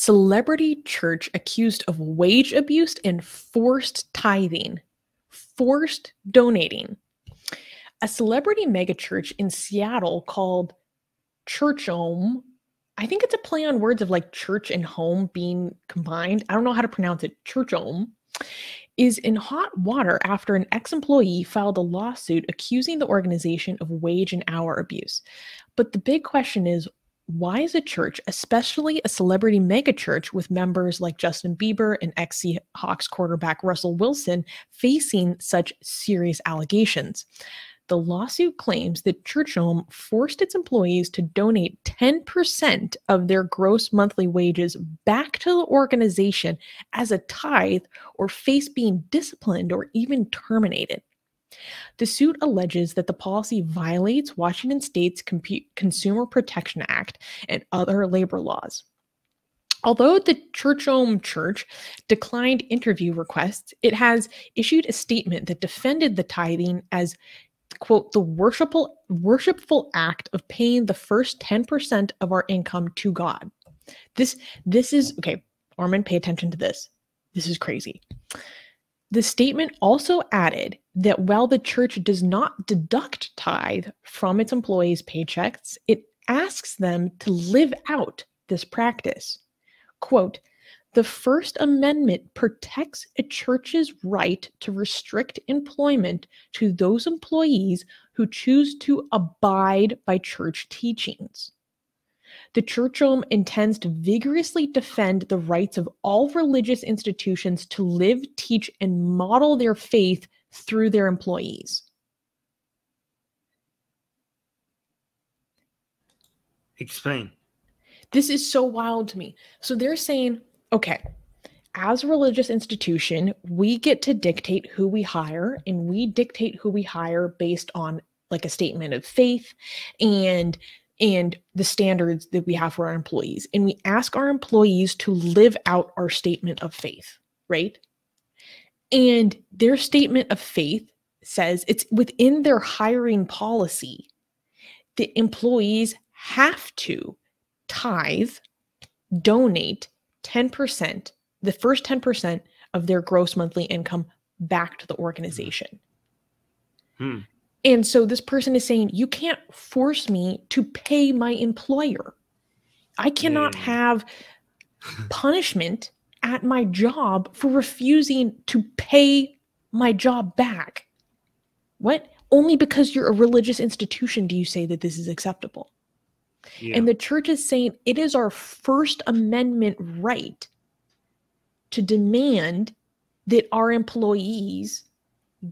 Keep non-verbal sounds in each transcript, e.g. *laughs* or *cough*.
celebrity church accused of wage abuse and forced tithing, forced donating. A celebrity megachurch in Seattle called Churchome. I think it's a play on words of like church and home being combined. I don't know how to pronounce it. Churchome is in hot water after an ex employee filed a lawsuit accusing the organization of wage and hour abuse. But the big question is why is a church, especially a celebrity megachurch with members like Justin Bieber and ex Seahawks quarterback Russell Wilson, facing such serious allegations? The lawsuit claims that Churchome forced its employees to donate 10% of their gross monthly wages back to the organization as a tithe or face being disciplined or even terminated. The suit alleges that the policy violates Washington state's Consumer Protection Act and other labor laws. Although the Churchome Church declined interview requests, it has issued a statement that defended the tithing as quote the worshipful worshipful act of paying the first 10% of our income to God. This this is okay, Armin, pay attention to this. This is crazy. The statement also added that while the church does not deduct tithe from its employees' paychecks, it asks them to live out this practice. Quote, the First Amendment protects a church's right to restrict employment to those employees who choose to abide by church teachings. The Churchome intends to vigorously defend the rights of all religious institutions to live, teach, and model their faith through their employees. Explain. This is so wild to me. So they're saying okay, as a religious institution, we get to dictate who we hire, and we dictate who we hire based on like a statement of faith and and the standards that we have for our employees. And we ask our employees to live out our statement of faith, right? And their statement of faith says it's within their hiring policy. The employees have to tithe, donate, 10%, the first 10% of their gross monthly income back to the organization. Hmm. And so this person is saying, you can't force me to pay my employer. I cannot mm. have punishment at my job for refusing to pay my job back. What? Only because you're a religious institution do you say that this is acceptable? Yeah. And the church is saying it is our First Amendment right to demand that our employees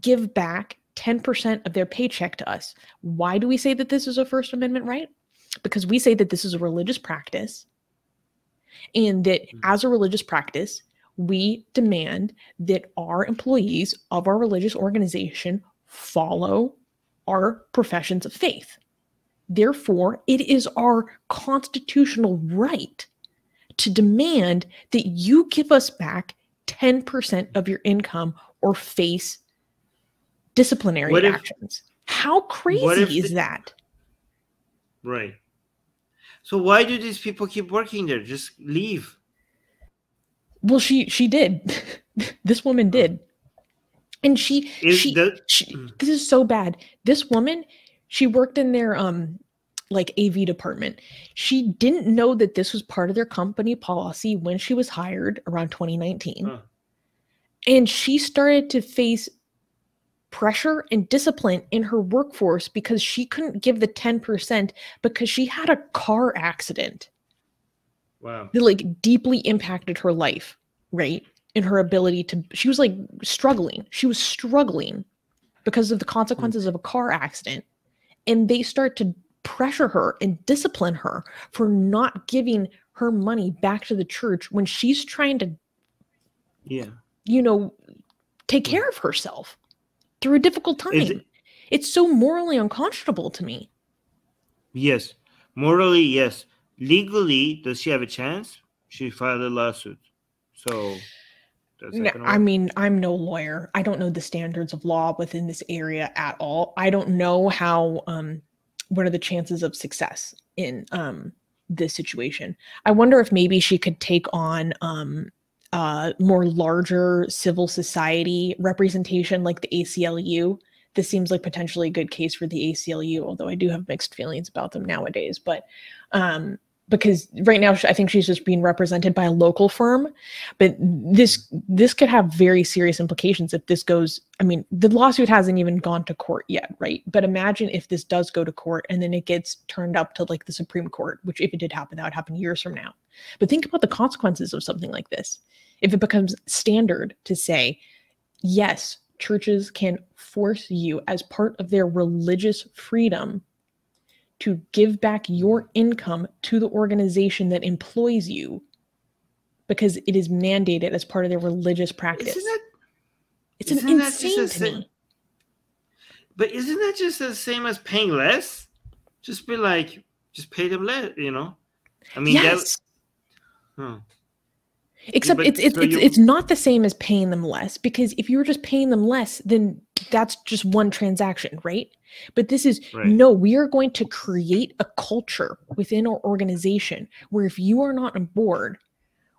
give back 10% of their paycheck to us. Why do we say that this is a First Amendment right? Because we say that this is a religious practice and that mm-hmm. as a religious practice, we demand that our employees of our religious organization follow our professions of faith. Therefore, it is our constitutional right to demand that you give us back 10% of your income or face disciplinary what actions. How crazy is that? Right. So why do these people keep working there? Just leave. Well, she she did. *laughs* this woman did. And she she, the, she mm. this is so bad. This woman she worked in their um like AV department. She didn't know that this was part of their company policy when she was hired around 2019. Huh. And she started to face pressure and discipline in her workforce because she couldn't give the 10% because she had a car accident. Wow. That like deeply impacted her life, right? In her ability to she was like struggling. She was struggling because of the consequences mm. of a car accident and they start to pressure her and discipline her for not giving her money back to the church when she's trying to yeah you know take care of herself through a difficult time it, it's so morally unconscionable to me. Yes. Morally yes. Legally does she have a chance? She filed a lawsuit. So no, I mean, I'm no lawyer. I don't know the standards of law within this area at all. I don't know how, um, what are the chances of success in, um, this situation. I wonder if maybe she could take on um, uh, more larger civil society representation like the ACLU. This seems like potentially a good case for the ACLU, although I do have mixed feelings about them nowadays. But um, because right now I think she's just being represented by a local firm, but this this could have very serious implications if this goes. I mean, the lawsuit hasn't even gone to court yet, right? But imagine if this does go to court and then it gets turned up to like the Supreme Court, which if it did happen, that would happen years from now. But think about the consequences of something like this. If it becomes standard to say, yes, churches can force you as part of their religious freedom to give back your income to the organization that employs you because it is mandated as part of their religious practice. Isn't that, it's isn't an insane to same- me. But isn't that just the same as paying less? Just be like, just pay them less, you know? I mean, yes. that, huh. Except but it's it's so it's, you- it's not the same as paying them less because if you were just paying them less, then that's just one transaction, right? But this is Right. no, we are going to create a culture within our organization where if you are not on board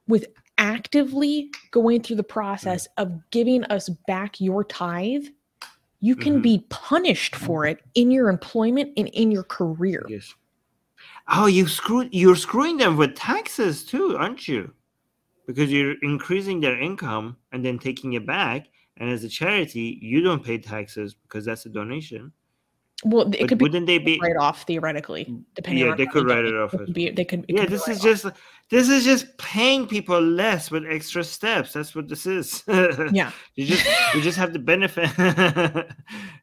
with actively going through the process of giving us back your tithe, you can Mhm. be punished for it in your employment and in your career. Yes. Oh, you screwed. You're screwing them with taxes too, aren't you? Because you're increasing their income and then taking it back. And as a charity, you don't pay taxes because that's a donation. Well, it But could be wouldn't they be? write off theoretically, depending Yeah, they could write it off It could be, they could. Yeah, could this is off. just this is just paying people less with extra steps. That's what this is. *laughs* yeah. you just you just have the benefit. *laughs*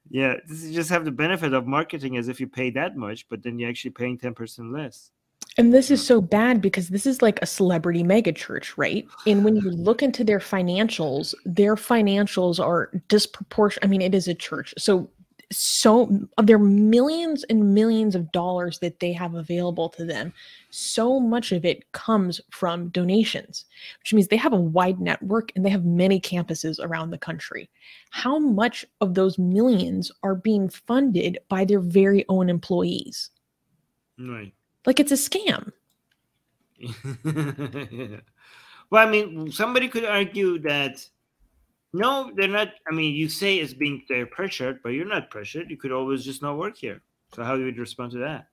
yeah, this is just have the benefit of marketing as if you pay that much, but then you're actually paying ten percent less. And this is so bad because this is like a celebrity mega church, right? And when you look into their financials, their financials are disproportionate. I mean, it is a church. So, so there are millions and millions of dollars that they have available to them. So much of it comes from donations, which means they have a wide network and they have many campuses around the country. How much of those millions are being funded by their very own employees? Right. Like it's a scam. *laughs* well, I mean, somebody could argue that no, they're not. I mean, you say it's being they're pressured, but you're not pressured. You could always just not work here. So how do you respond to that?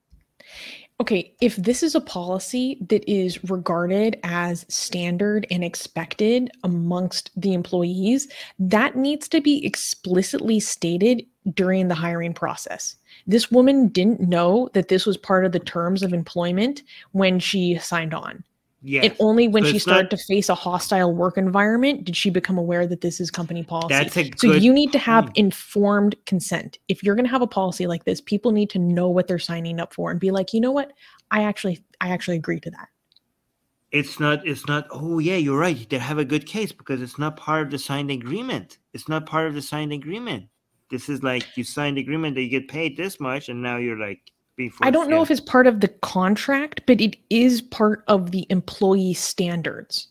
Okay, if this is a policy that is regarded as standard and expected amongst the employees, that needs to be explicitly stated during the hiring process. This woman didn't know that this was part of the terms of employment when she signed on. Yes. And only when So she started not- to face a hostile work environment did she become aware that this is company policy. That's a So you need to have point. informed consent. If you're going to have a policy like this, people need to know what they're signing up for and be like, "You know what? I actually I actually agree to that." it's not it's not oh yeah you're right they have a good case because it's not part of the signed agreement it's not part of the signed agreement this is like you signed agreement that you get paid this much and now you're like being I don't know in. if it's part of the contract, but it is part of the employee standards.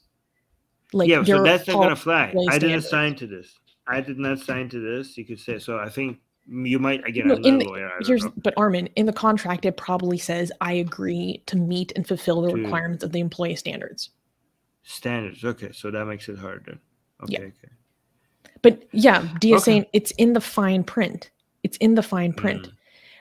Like yeah so that's not gonna fly i didn't standards. sign to this i did not sign to this you could say so i think you might again No, in the- lawyer I don't Here's know. but Armin, in the contract it probably says I agree to meet and fulfill the requirements of the employee standards. standards okay so that makes it harder. okay Yeah. okay But yeah, Dia Okay. saying it's in the fine print. It's in the fine print. Mm.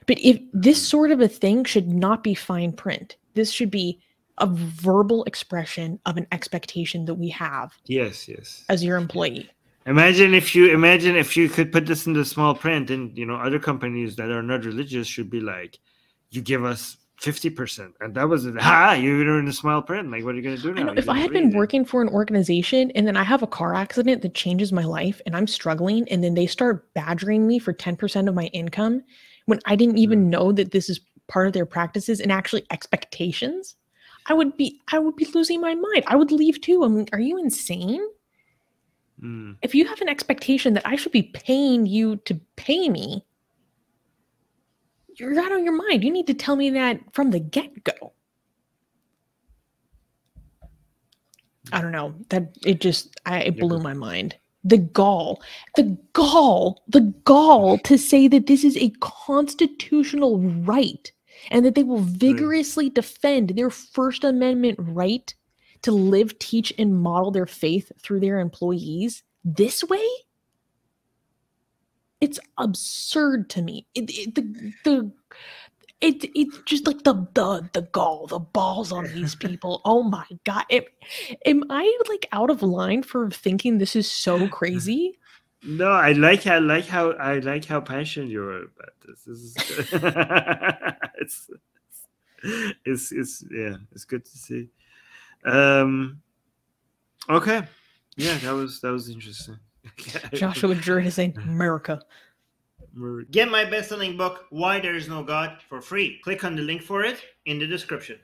But if this sort of a thing should not be fine print, this should be a verbal expression of an expectation that we have yes yes as your employee. Imagine if you imagine if you could put this in the small print, and you know other companies that are not religious should be like, you give us fifty percent, and that was it. *laughs* Ha! You're in a small print. Like, what are you gonna do now? I know if I had been then. working for an organization and then I have a car accident that changes my life and I'm struggling and then they start badgering me for 10% of my income when I didn't even know that this is part of their practices and actually expectations, I would be I would be losing my mind. I would leave too. I'm like, are you insane? Mm, If you have an expectation that I should be paying you to pay me, you're out of your mind. You need to tell me that from the get-go. I don't know. That it just I it blew my mind. The gall, the gall, the gall to say that this is a constitutional right and that they will mm. vigorously defend their First Amendment right to live, teach, and model their faith through their employees this way? It's absurd to me. It, it, the the it it's just like the the the gall, the balls on these people. Oh my god! Am, am I like out of line for thinking this is so crazy? No, I like I like how I like how passionate you are about this. This is *laughs* it's, it's it's yeah, it's good to see. Um okay. Yeah, that was that was interesting. *laughs* Joshua Druid is in America. Get my best selling book, Why There Is No God, for free. Click on the link for it in the description.